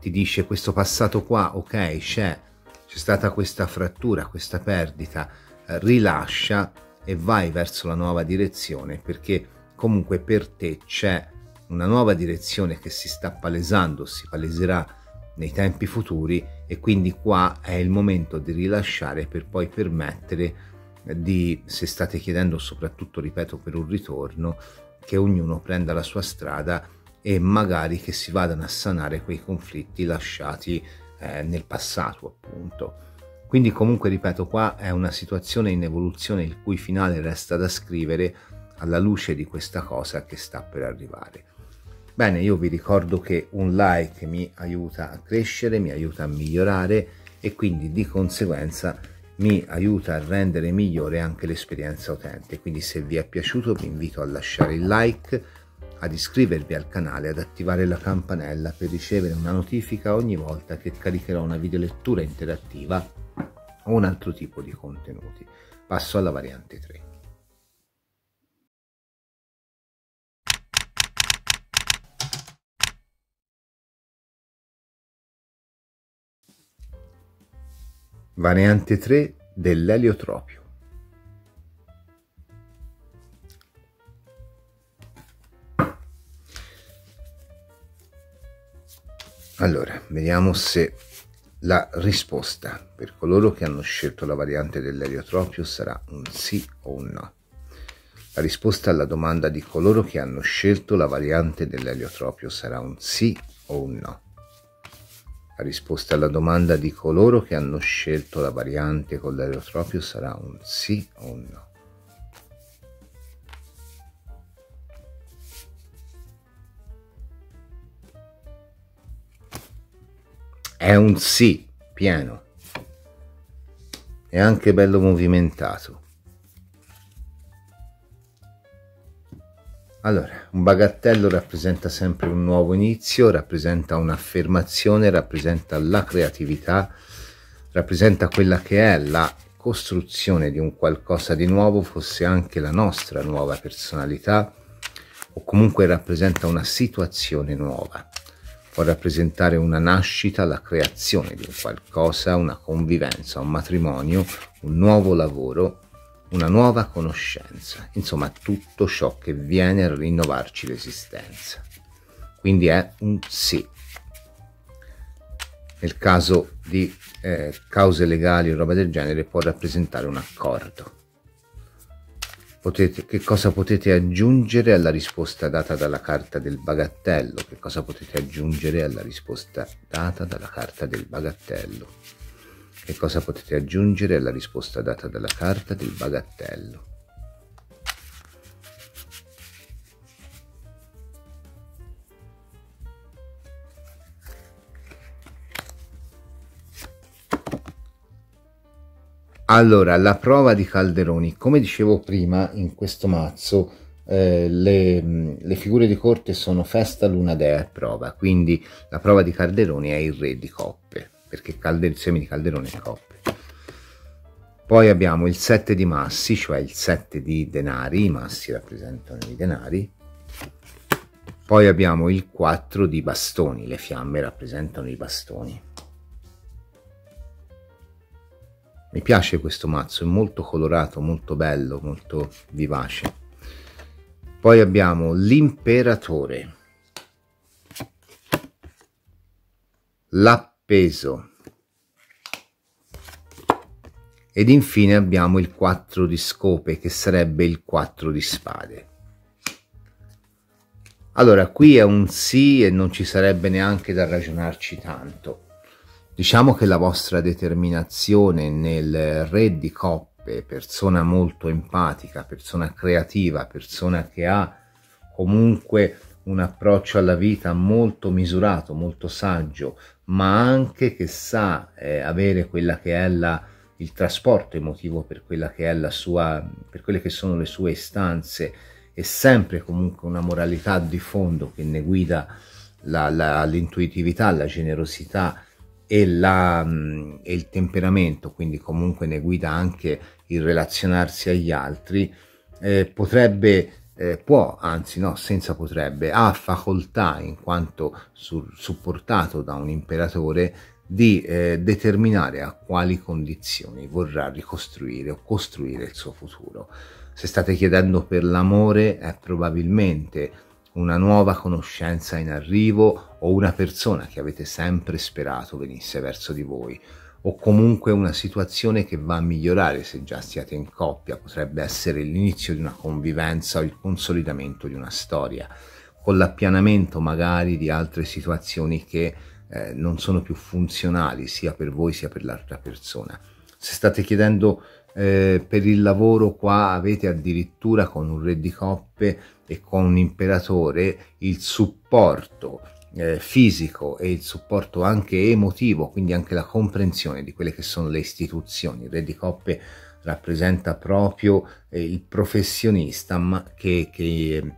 ti dice questo passato qua, ok, c'è, c'è stata questa frattura, questa perdita, eh, rilascia e vai verso la nuova direzione, perché comunque per te c'è una nuova direzione che si sta palesando, si paleserà nei tempi futuri e quindi qua è il momento di rilasciare per poi permettere di, se state chiedendo soprattutto, ripeto, per un ritorno, che ognuno prenda la sua strada e magari che si vadano a sanare quei conflitti lasciati eh, nel passato, appunto. Quindi comunque, ripeto, qua è una situazione in evoluzione il cui finale resta da scrivere alla luce di questa cosa che sta per arrivare. Bene, io vi ricordo che un like mi aiuta a crescere, mi aiuta a migliorare e quindi di conseguenza mi aiuta a rendere migliore anche l'esperienza utente. Quindi se vi è piaciuto vi invito a lasciare il like, ad iscrivervi al canale, ad attivare la campanella per ricevere una notifica ogni volta che caricherò una videolettura interattiva o un altro tipo di contenuti. Passo alla variante 3. Variante 3 dell'eliotropio. Allora, vediamo se la risposta per coloro che hanno scelto la variante dell'eliotropio sarà un sì o un no. La risposta alla domanda di coloro che hanno scelto la variante dell'eliotropio sarà un sì o un no. La risposta alla domanda di coloro che hanno scelto la variante con l'aerotropio sarà un sì o un no. È un sì pieno e anche bello movimentato. Allora, un bagattello rappresenta sempre un nuovo inizio, rappresenta un'affermazione, rappresenta la creatività, rappresenta quella che è la costruzione di un qualcosa di nuovo, fosse anche la nostra nuova personalità, o comunque rappresenta una situazione nuova. Può rappresentare una nascita, la creazione di un qualcosa, una convivenza, un matrimonio, un nuovo lavoro, una nuova conoscenza, insomma tutto ciò che viene a rinnovarci l'esistenza. Quindi è un sì. Nel caso di eh, cause legali o roba del genere può rappresentare un accordo. Potete, che cosa potete aggiungere alla risposta data dalla carta del bagattello? Che cosa potete aggiungere alla risposta data dalla carta del bagattello? Che cosa potete aggiungere alla risposta data dalla carta del bagattello? Allora, la prova di Calderoni, come dicevo prima, in questo mazzo eh, le, le, figure di corte sono festa, luna, dea e prova, quindi la prova di Calderoni è il re di coppe perché calde, il seme di calderone è coppe. Poi abbiamo il 7 di massi, cioè il 7 di denari, i massi rappresentano i denari. Poi abbiamo il 4 di bastoni, le fiamme rappresentano i bastoni. Mi piace questo mazzo, è molto colorato, molto bello, molto vivace. Poi abbiamo l'imperatore, l'appeso, ed infine abbiamo il 4 di scope che sarebbe il 4 di spade. Allora, qui è un sì e non ci sarebbe neanche da ragionarci tanto. Diciamo che la vostra determinazione nel re di coppe, persona molto empatica, persona creativa, persona che ha comunque un approccio alla vita molto misurato, molto saggio, ma anche che sa eh, avere quella che è la il trasporto emotivo per quella che è la sua, per quelle che sono le sue istanze e sempre comunque una moralità di fondo che ne guida la, la, l'intuitività, la generosità e, la, e il temperamento, quindi comunque ne guida anche il relazionarsi agli altri, eh, potrebbe eh, può, anzi no, senza potrebbe, ha facoltà in quanto su, supportato da un imperatore di eh, determinare a quali condizioni vorrà ricostruire o costruire il suo futuro. Se state chiedendo per l'amore è probabilmente una nuova conoscenza in arrivo o una persona che avete sempre sperato venisse verso di voi o comunque una situazione che va a migliorare se già siete in coppia, potrebbe essere l'inizio di una convivenza o il consolidamento di una storia, con l'appianamento magari di altre situazioni che eh, non sono più funzionali sia per voi sia per l'altra persona. Se state chiedendo eh, per il lavoro qua avete addirittura con un re di coppe e con un imperatore il supporto eh, fisico e il supporto anche emotivo, quindi anche la comprensione di quelle che sono le istituzioni. Il re di coppe rappresenta proprio eh, il professionista ma che, che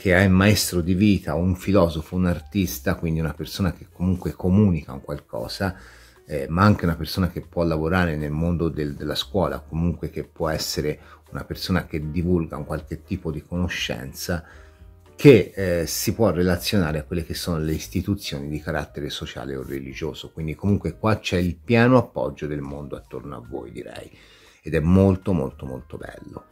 che è maestro di vita, un filosofo, un artista, quindi una persona che comunque comunica un qualcosa, eh, ma anche una persona che può lavorare nel mondo del, della scuola, comunque che può essere una persona che divulga un qualche tipo di conoscenza, che eh, si può relazionare a quelle che sono le istituzioni di carattere sociale o religioso. Quindi comunque qua c'è il pieno appoggio del mondo attorno a voi, direi, ed è molto molto molto bello.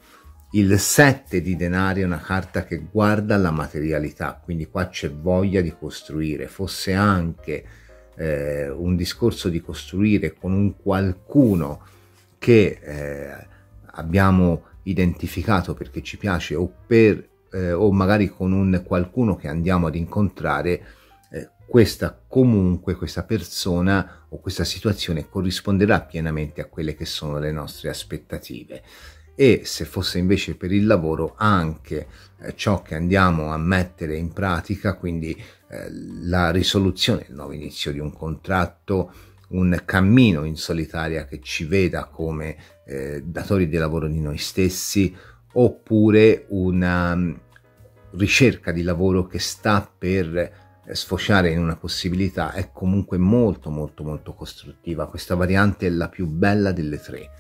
Il 7 di denari è una carta che guarda la materialità, quindi qua c'è voglia di costruire, fosse anche eh, un discorso di costruire con un qualcuno che eh, abbiamo identificato perché ci piace o, per, eh, o magari con un qualcuno che andiamo ad incontrare, eh, questa comunque, questa persona o questa situazione corrisponderà pienamente a quelle che sono le nostre aspettative. E se fosse invece per il lavoro anche eh, ciò che andiamo a mettere in pratica, quindi eh, la risoluzione, il nuovo inizio di un contratto, un cammino in solitaria che ci veda come eh, datori di lavoro di noi stessi, oppure una mm, ricerca di lavoro che sta per eh, sfociare in una possibilità è comunque molto molto molto costruttiva. Questa variante è la più bella delle tre.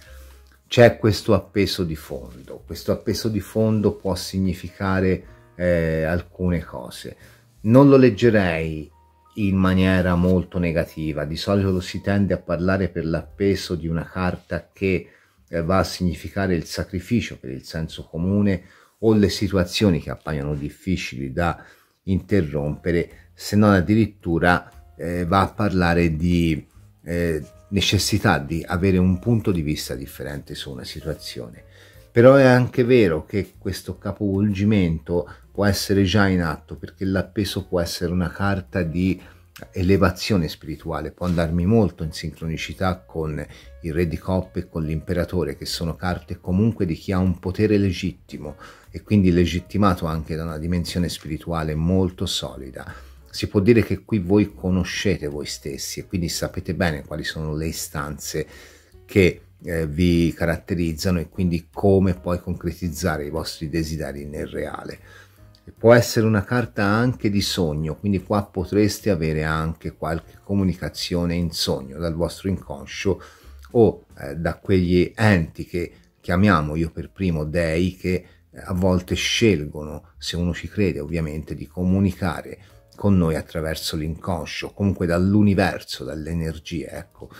C'è questo appeso di fondo. Questo appeso di fondo può significare eh, alcune cose. Non lo leggerei in maniera molto negativa. Di solito si tende a parlare per l'appeso di una carta che eh, va a significare il sacrificio per il senso comune o le situazioni che appaiono difficili da interrompere, se non addirittura eh, va a parlare di eh, necessità di avere un punto di vista differente su una situazione. Però è anche vero che questo capovolgimento può essere già in atto perché l'appeso può essere una carta di elevazione spirituale, può andarmi molto in sincronicità con il re di coppe e con l'imperatore, che sono carte comunque di chi ha un potere legittimo e quindi legittimato anche da una dimensione spirituale molto solida. Si può dire che qui voi conoscete voi stessi e quindi sapete bene quali sono le istanze che eh, vi caratterizzano e quindi come poi concretizzare i vostri desideri nel reale può essere una carta anche di sogno, quindi qua potreste avere anche qualche comunicazione in sogno dal vostro inconscio o eh, da quegli enti che chiamiamo io per primo dei che eh, a volte scelgono, se uno ci crede ovviamente, di comunicare con noi attraverso l'inconscio, comunque dall'universo, dalle energie, ecco.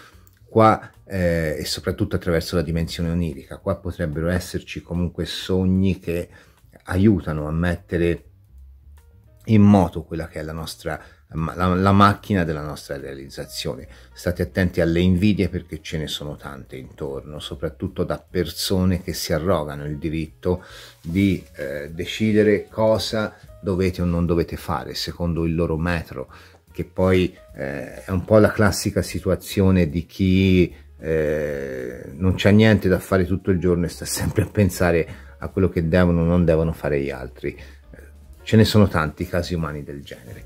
Qua eh, e soprattutto attraverso la dimensione onirica, qua potrebbero esserci comunque sogni che aiutano a mettere in moto quella che è la nostra la, la, macchina della nostra realizzazione. State attenti alle invidie perché ce ne sono tante intorno, soprattutto da persone che si arrogano il diritto di eh, decidere cosa dovete o non dovete fare secondo il loro metro, che poi eh, è un po' la classica situazione di chi eh, non c'ha niente da fare tutto il giorno e sta sempre a pensare a quello che devono o non devono fare gli altri. Ce ne sono tanti casi umani del genere.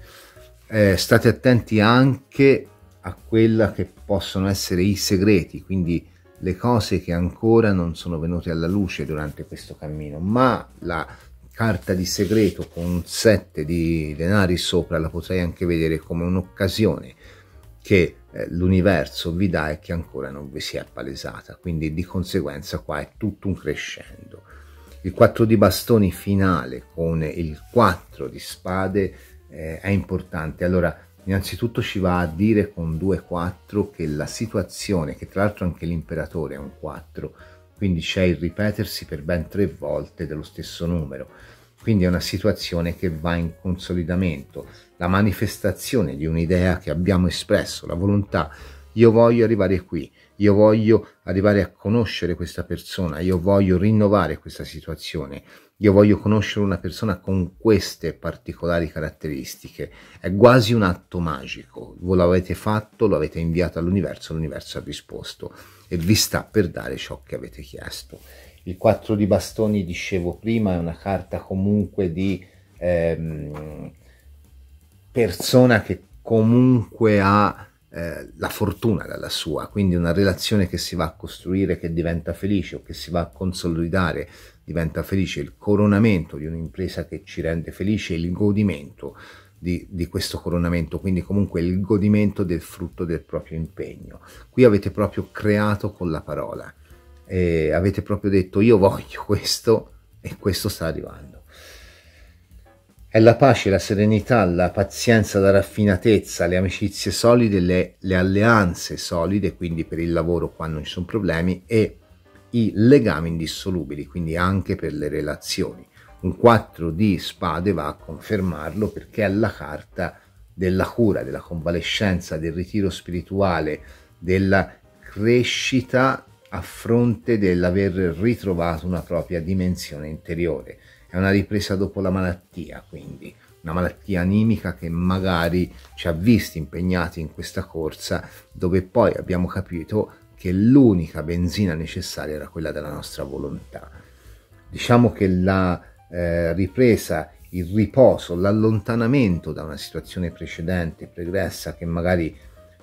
Eh, state attenti anche a quella che possono essere i segreti, quindi le cose che ancora non sono venute alla luce durante questo cammino, ma la carta di segreto con un set di denari sopra la potrei anche vedere come un'occasione che eh, l'universo vi dà e che ancora non vi si è palesata, quindi di conseguenza qua è tutto un crescendo il 4 di bastoni finale con il 4 di spade eh, è importante. Allora, innanzitutto ci va a dire con 2-4 che la situazione, che tra l'altro anche l'imperatore è un 4, quindi c'è il ripetersi per ben tre volte dello stesso numero. Quindi è una situazione che va in consolidamento, la manifestazione di un'idea che abbiamo espresso, la volontà io voglio arrivare qui, io voglio arrivare a conoscere questa persona, io voglio rinnovare questa situazione, io voglio conoscere una persona con queste particolari caratteristiche. È quasi un atto magico, voi l'avete fatto, lo avete inviato all'universo, l'universo ha risposto e vi sta per dare ciò che avete chiesto. Il 4 di bastoni, dicevo prima, è una carta comunque di ehm, persona che comunque ha eh, la fortuna dalla sua, quindi una relazione che si va a costruire che diventa felice o che si va a consolidare diventa felice, il coronamento di un'impresa che ci rende felice, il godimento di, di, questo coronamento, quindi comunque il godimento del frutto del proprio impegno. Qui avete proprio creato con la parola, e avete proprio detto io voglio questo e questo sta arrivando. È la pace, la serenità, la pazienza, la raffinatezza, le amicizie solide, le, le alleanze solide, quindi per il lavoro quando ci sono problemi, e i legami indissolubili, quindi anche per le relazioni. Un 4 di spade va a confermarlo perché è la carta della cura, della convalescenza, del ritiro spirituale, della crescita a fronte dell'aver ritrovato una propria dimensione interiore è una ripresa dopo la malattia, quindi una malattia animica che magari ci ha visti impegnati in questa corsa dove poi abbiamo capito che l'unica benzina necessaria era quella della nostra volontà. Diciamo che la eh, ripresa il riposo, l'allontanamento da una situazione precedente, pregressa, che magari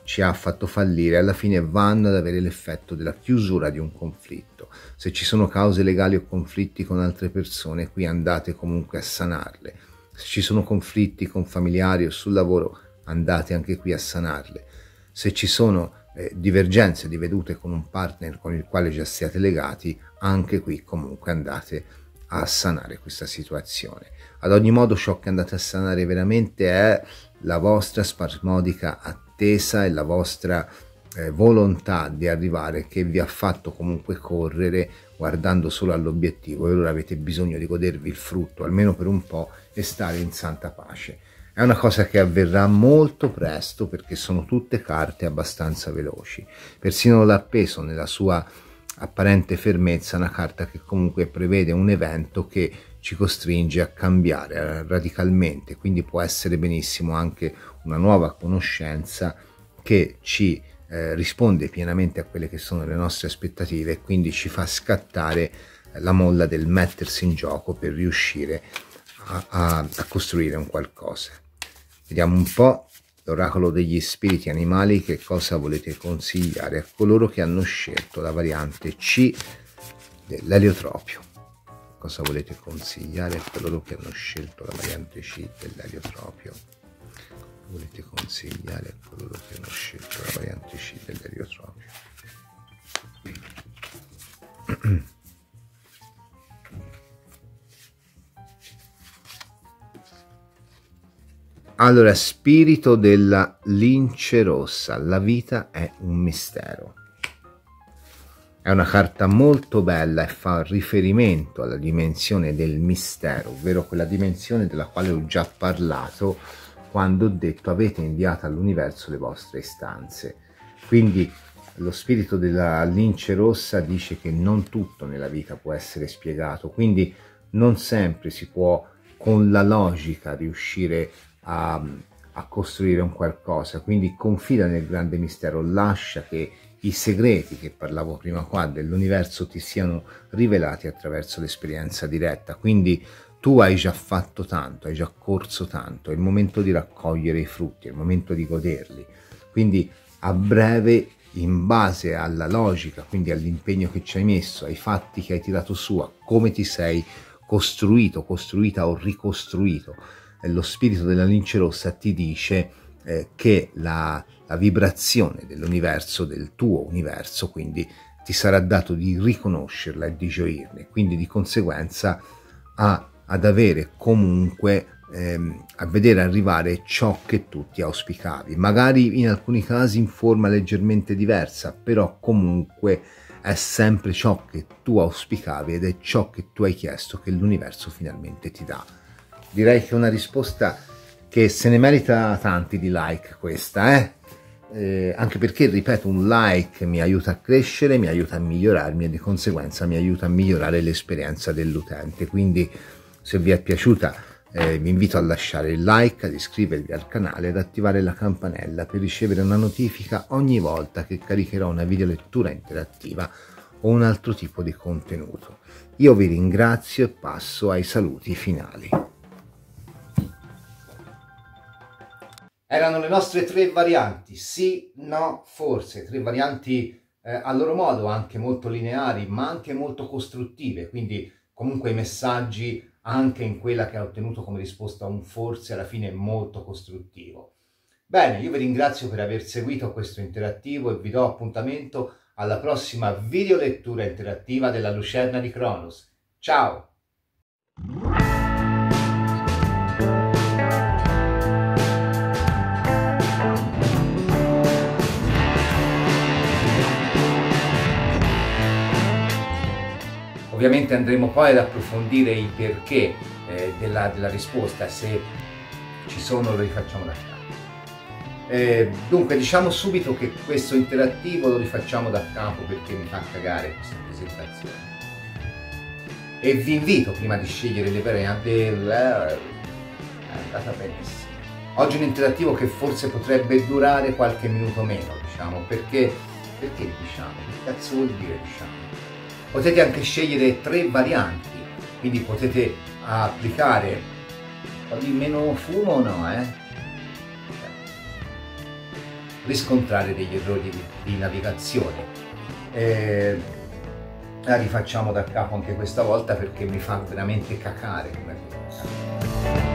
ci ha fatto fallire, alla fine vanno ad avere l'effetto della chiusura di un conflitto. Se ci sono cause legali o conflitti con altre persone, qui andate comunque a sanarle. Se ci sono conflitti con familiari o sul lavoro, andate anche qui a sanarle. Se ci sono eh, divergenze di vedute con un partner con il quale già siete legati, anche qui comunque andate a sanare questa situazione. Ad ogni modo ciò che andate a sanare veramente è la vostra spasmodica attesa attesa e la vostra eh, volontà di arrivare che vi ha fatto comunque correre guardando solo all'obiettivo e allora avete bisogno di godervi il frutto almeno per un po' e stare in santa pace. È una cosa che avverrà molto presto perché sono tutte carte abbastanza veloci. Persino l'appeso nella sua apparente fermezza una carta che comunque prevede un evento che ci costringe a cambiare radicalmente, quindi può essere benissimo anche una nuova conoscenza che ci eh, risponde pienamente a quelle che sono le nostre aspettative e quindi ci fa scattare la molla del mettersi in gioco per riuscire a, a, a costruire un qualcosa. Vediamo un po' l'oracolo degli spiriti animali che cosa volete consigliare a coloro che hanno scelto la variante C dell'eliotropio cosa volete consigliare a coloro che hanno scelto la variante C dell'eliotropio volete consigliare a coloro che hanno scelto la variante C dell'eliotropio Allora, spirito della lince rossa, la vita è un mistero. È una carta molto bella e fa riferimento alla dimensione del mistero, ovvero quella dimensione della quale ho già parlato quando ho detto avete inviato all'universo le vostre istanze. Quindi lo spirito della lince rossa dice che non tutto nella vita può essere spiegato, quindi non sempre si può con la logica riuscire a, a costruire un qualcosa, quindi confida nel grande mistero, lascia che i segreti che parlavo prima qua dell'universo ti siano rivelati attraverso l'esperienza diretta. Quindi tu hai già fatto tanto, hai già corso tanto, è il momento di raccogliere i frutti, è il momento di goderli. Quindi a breve, in base alla logica, quindi all'impegno che ci hai messo, ai fatti che hai tirato su, a come ti sei costruito, costruita o ricostruito, lo spirito della lince rossa ti dice eh, che la, la vibrazione dell'universo, del tuo universo, quindi ti sarà dato di riconoscerla e di gioirne, quindi di conseguenza a, ad avere comunque ehm, a vedere arrivare ciò che tu ti auspicavi, magari in alcuni casi in forma leggermente diversa, però comunque è sempre ciò che tu auspicavi ed è ciò che tu hai chiesto che l'universo finalmente ti dà. Direi che una risposta che se ne merita tanti di like questa, eh? Eh, anche perché, ripeto, un like mi aiuta a crescere, mi aiuta a migliorarmi e di conseguenza mi aiuta a migliorare l'esperienza dell'utente. Quindi se vi è piaciuta eh, vi invito a lasciare il like, ad iscrivervi al canale ed attivare la campanella per ricevere una notifica ogni volta che caricherò una videolettura interattiva o un altro tipo di contenuto. Io vi ringrazio e passo ai saluti finali. Erano le nostre tre varianti, sì, no, forse, tre varianti eh, a loro modo anche molto lineari, ma anche molto costruttive, quindi comunque i messaggi anche in quella che ha ottenuto come risposta un forse alla fine molto costruttivo. Bene, io vi ringrazio per aver seguito questo interattivo e vi do appuntamento alla prossima videolettura interattiva della Lucerna di Cronos. Ciao! Ovviamente andremo poi ad approfondire il perché eh, della, della, risposta, se ci sono lo rifacciamo da capo. Eh, dunque diciamo subito che questo interattivo lo rifacciamo da capo perché mi fa cagare questa presentazione. E vi invito prima di scegliere le varianti, eh, è andata benissimo. Oggi un interattivo che forse potrebbe durare qualche minuto meno, diciamo, perché, perché diciamo, che cazzo vuol dire diciamo? Potete anche scegliere tre varianti, quindi potete applicare po' di meno fumo no, eh? Riscontrare degli errori di, di navigazione. Eh, la rifacciamo da capo anche questa volta perché mi fa veramente cacare come cosa.